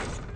you